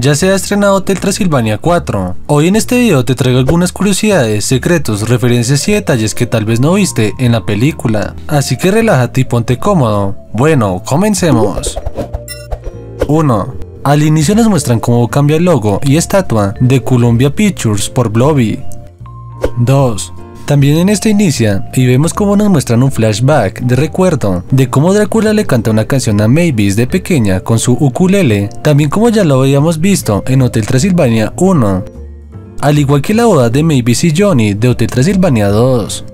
ya se ha estrenado Hotel Transilvania 4. Hoy en este video te traigo algunas curiosidades, secretos, referencias y detalles que tal vez no viste en la película. Así que relájate y ponte cómodo. Bueno, comencemos. 1. Al inicio nos muestran cómo cambia el logo y estatua de Columbia Pictures por Blobby. 2. También en esta inicia y vemos cómo nos muestran un flashback de recuerdo de cómo Drácula le canta una canción a Mavis de pequeña con su ukulele, también como ya lo habíamos visto en Hotel Transilvania 1, al igual que la boda de Mavis y Johnny de Hotel Transilvania 2.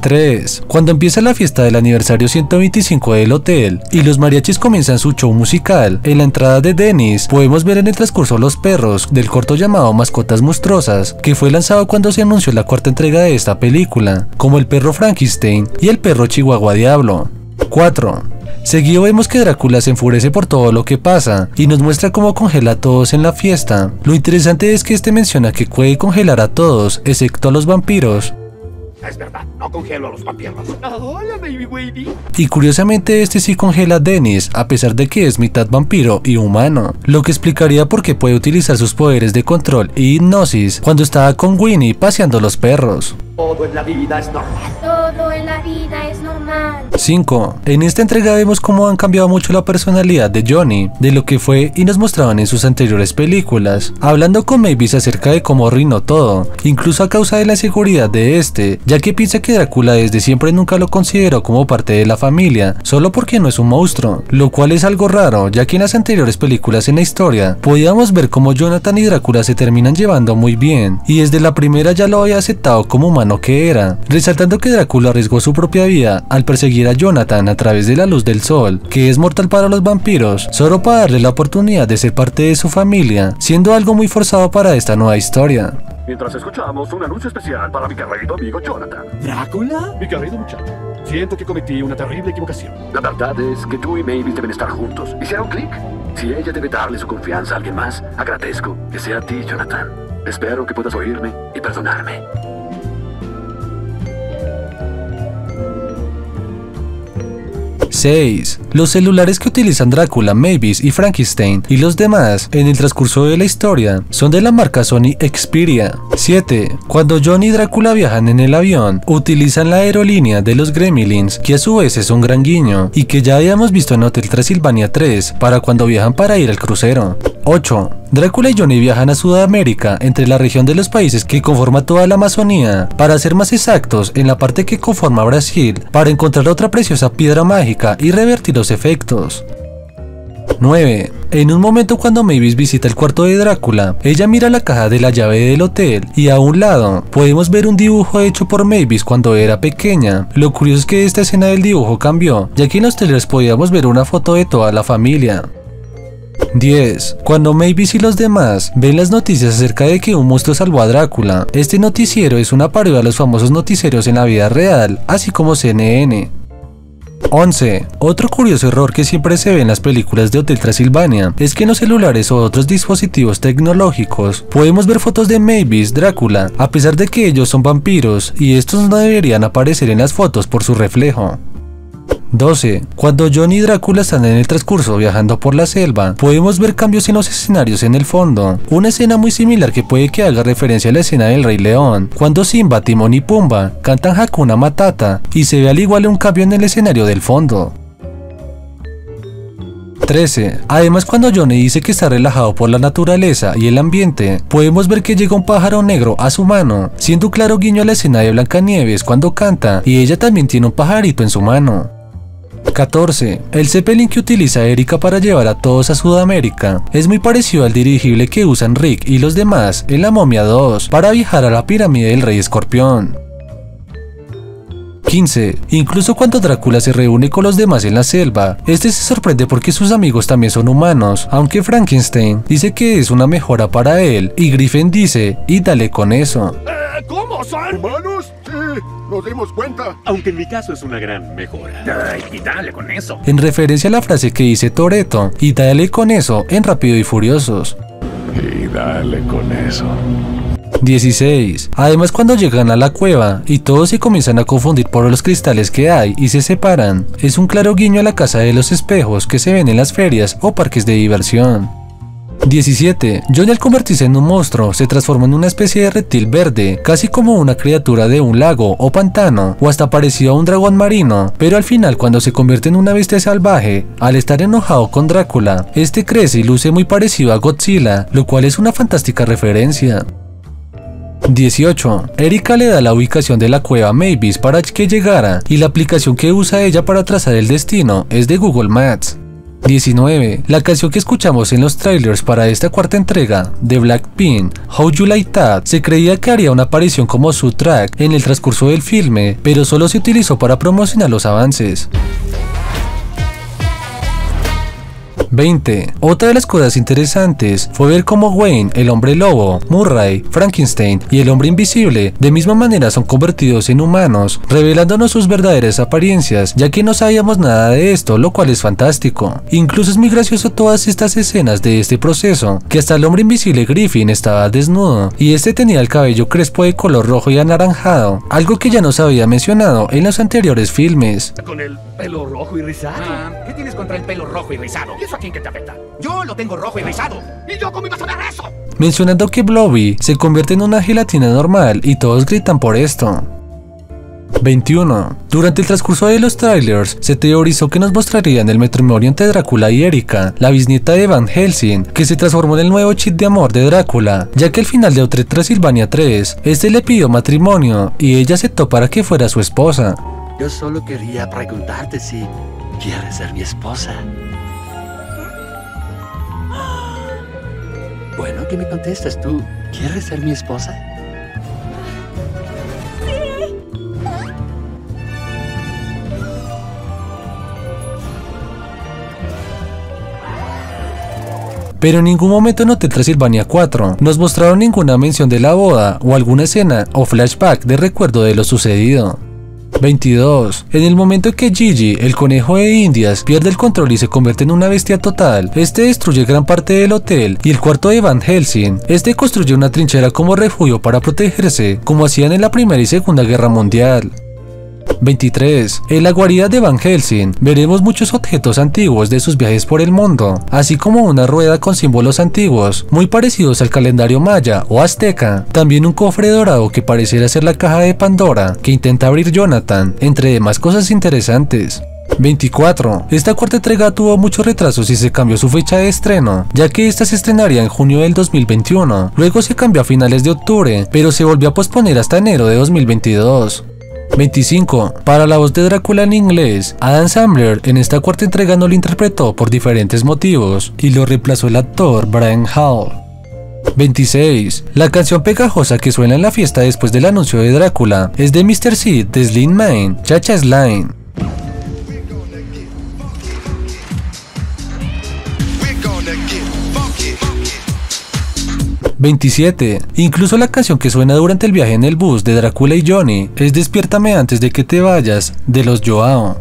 3. Cuando empieza la fiesta del aniversario 125 del hotel y los mariachis comienzan su show musical, en la entrada de Dennis podemos ver en el transcurso los perros del corto llamado Mascotas Monstruosas, que fue lanzado cuando se anunció la cuarta entrega de esta película, como el perro Frankenstein y el perro Chihuahua Diablo. 4. Seguido vemos que Drácula se enfurece por todo lo que pasa y nos muestra cómo congela a todos en la fiesta. Lo interesante es que este menciona que puede congelar a todos, excepto a los vampiros, es verdad, no congelo a los vampiros. Hola, baby baby. Y curiosamente este sí congela a Dennis, a pesar de que es mitad vampiro y humano, lo que explicaría por qué puede utilizar sus poderes de control y hipnosis cuando estaba con Winnie paseando los perros. Todo en la vida es normal. Todo en la vida es normal. 5. En esta entrega vemos cómo han cambiado mucho la personalidad de Johnny, de lo que fue y nos mostraban en sus anteriores películas, hablando con Mavis acerca de cómo arruinó todo, incluso a causa de la seguridad de este, ya que piensa que Drácula desde siempre nunca lo consideró como parte de la familia, solo porque no es un monstruo, lo cual es algo raro, ya que en las anteriores películas en la historia podíamos ver cómo Jonathan y Drácula se terminan llevando muy bien, y desde la primera ya lo había aceptado como humano que era, resaltando que Drácula arriesgó su propia vida al perseguir a Jonathan a través de la luz del sol, que es mortal para los vampiros, solo para darle la oportunidad de ser parte de su familia, siendo algo muy forzado para esta nueva historia. Mientras escuchamos un anuncio especial para mi querido amigo Jonathan. ¿Drácula? Mi querido muchacho, siento que cometí una terrible equivocación. La verdad es que tú y Mavis deben estar juntos. ¿Hicieron clic? Si ella debe darle su confianza a alguien más, agradezco que sea a ti, Jonathan. Espero que puedas oírme y perdonarme. 6. Los celulares que utilizan Drácula, Mavis y Frankenstein y los demás en el transcurso de la historia son de la marca Sony Xperia. 7. Cuando John y Drácula viajan en el avión, utilizan la aerolínea de los Gremlins, que a su vez es un gran guiño y que ya habíamos visto en Hotel Transilvania 3 para cuando viajan para ir al crucero. 8. Drácula y Johnny viajan a Sudamérica, entre la región de los países que conforma toda la Amazonía, para ser más exactos, en la parte que conforma Brasil, para encontrar otra preciosa piedra mágica y revertir los efectos. 9. En un momento cuando Mavis visita el cuarto de Drácula, ella mira la caja de la llave del hotel y a un lado podemos ver un dibujo hecho por Mavis cuando era pequeña. Lo curioso es que esta escena del dibujo cambió, ya que en los trailers podíamos ver una foto de toda la familia. 10. Cuando Mavis y los demás ven las noticias acerca de que un monstruo salvó a Drácula, este noticiero es una parodia a los famosos noticieros en la vida real, así como CNN. 11. Otro curioso error que siempre se ve en las películas de Hotel Transilvania es que en los celulares o otros dispositivos tecnológicos podemos ver fotos de Mavis, Drácula, a pesar de que ellos son vampiros y estos no deberían aparecer en las fotos por su reflejo. 12. Cuando John y Drácula están en el transcurso viajando por la selva, podemos ver cambios en los escenarios en el fondo. Una escena muy similar que puede que haga referencia a la escena del Rey León, cuando Simba, Timón y Pumba cantan Hakuna Matata y se ve al igual un cambio en el escenario del fondo. 13. Además cuando Johnny dice que está relajado por la naturaleza y el ambiente, podemos ver que llega un pájaro negro a su mano, siendo claro guiño a la escena de Blancanieves cuando canta y ella también tiene un pajarito en su mano. 14. El Zeppelin que utiliza Erika para llevar a todos a Sudamérica es muy parecido al dirigible que usan Rick y los demás en La Momia 2 para viajar a la pirámide del Rey Escorpión. 15. Incluso cuando Drácula se reúne con los demás en la selva, este se sorprende porque sus amigos también son humanos, aunque Frankenstein dice que es una mejora para él y Griffin dice, y dale con eso. Eh, ¿Cómo son? ¿Humanos? Nos dimos cuenta. Aunque en mi caso es una gran mejora. Ay, y dale con eso. En referencia a la frase que dice Toreto, y dale con eso en Rápido y Furiosos. Y dale con eso. 16. Además cuando llegan a la cueva y todos se comienzan a confundir por los cristales que hay y se separan, es un claro guiño a la casa de los espejos que se ven en las ferias o parques de diversión. 17. Johnny al convertirse en un monstruo se transformó en una especie de reptil verde, casi como una criatura de un lago o pantano, o hasta parecido a un dragón marino, pero al final cuando se convierte en una bestia salvaje, al estar enojado con Drácula, este crece y luce muy parecido a Godzilla, lo cual es una fantástica referencia. 18. Erika le da la ubicación de la cueva Mavis para que llegara y la aplicación que usa ella para trazar el destino es de Google Maps. 19. La canción que escuchamos en los trailers para esta cuarta entrega de Blackpink, How You Like That, se creía que haría una aparición como su track en el transcurso del filme, pero solo se utilizó para promocionar los avances. 20. Otra de las cosas interesantes fue ver cómo Wayne, el hombre lobo, Murray, Frankenstein y el hombre invisible de misma manera son convertidos en humanos, revelándonos sus verdaderas apariencias, ya que no sabíamos nada de esto, lo cual es fantástico. Incluso es muy gracioso todas estas escenas de este proceso, que hasta el hombre invisible Griffin estaba desnudo, y este tenía el cabello crespo de color rojo y anaranjado, algo que ya nos había mencionado en los anteriores filmes. Con el pelo rojo y rizado. Ah, ¿Qué tienes contra el pelo rojo y rizado? ¿Y eso a quién que te afecta? Yo lo tengo rojo y rizado. ¿Y yo cómo iba a saber eso? mencionando que Blobby se convierte en una gelatina normal y todos gritan por esto. 21. Durante el transcurso de los trailers, se teorizó que nos mostrarían el matrimonio entre Drácula y Erika, la bisnieta de Van Helsing, que se transformó en el nuevo chip de amor de Drácula, ya que al final de Hotel Transilvania 3, este le pidió matrimonio y ella aceptó para que fuera su esposa. Yo solo quería preguntarte si quieres ser mi esposa. Bueno, ¿qué me contestas tú? ¿Quieres ser mi esposa? Pero en ningún momento en Hotel Transilvania 4 nos mostraron ninguna mención de la boda o alguna escena o flashback de recuerdo de lo sucedido. 22. En el momento en que Gigi, el conejo de Indias, pierde el control y se convierte en una bestia total, este destruye gran parte del hotel y el cuarto de Van Helsing. Este construye una trinchera como refugio para protegerse, como hacían en la Primera y Segunda Guerra Mundial. 23. En la guarida de Van Helsing veremos muchos objetos antiguos de sus viajes por el mundo, así como una rueda con símbolos antiguos, muy parecidos al calendario maya o azteca, también un cofre dorado que pareciera ser la caja de Pandora que intenta abrir Jonathan, entre demás cosas interesantes. 24. Esta cuarta entrega tuvo muchos retrasos y se cambió su fecha de estreno, ya que esta se estrenaría en junio del 2021, luego se cambió a finales de octubre, pero se volvió a posponer hasta enero de 2022. 25. Para la voz de Drácula en inglés, Adam Sandler en esta cuarta entrega no lo interpretó por diferentes motivos y lo reemplazó el actor Brian Hall. 26. La canción pegajosa que suena en la fiesta después del anuncio de Drácula es de Mr. Sid de Slim Man, Chacha Slime. 27. Incluso la canción que suena durante el viaje en el bus de Drácula y Johnny es Despiértame antes de que te vayas de los Joao.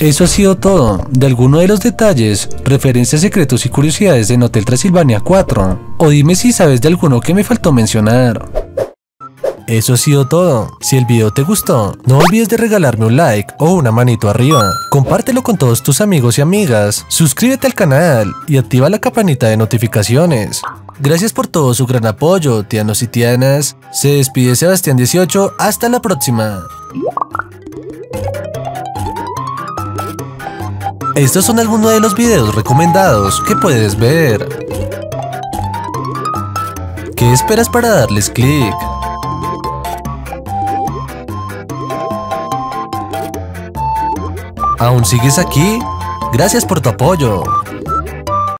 Eso ha sido todo. De alguno de los detalles, referencias, secretos y curiosidades de Hotel Transilvania 4. O dime si sabes de alguno que me faltó mencionar. Eso ha sido todo. Si el video te gustó, no olvides de regalarme un like o una manito arriba. Compártelo con todos tus amigos y amigas. Suscríbete al canal y activa la campanita de notificaciones. Gracias por todo su gran apoyo, tianos y tianas. Se despide Sebastián 18. Hasta la próxima. Estos son algunos de los videos recomendados que puedes ver. ¿Qué esperas para darles clic? ¿Aún sigues aquí? Gracias por tu apoyo.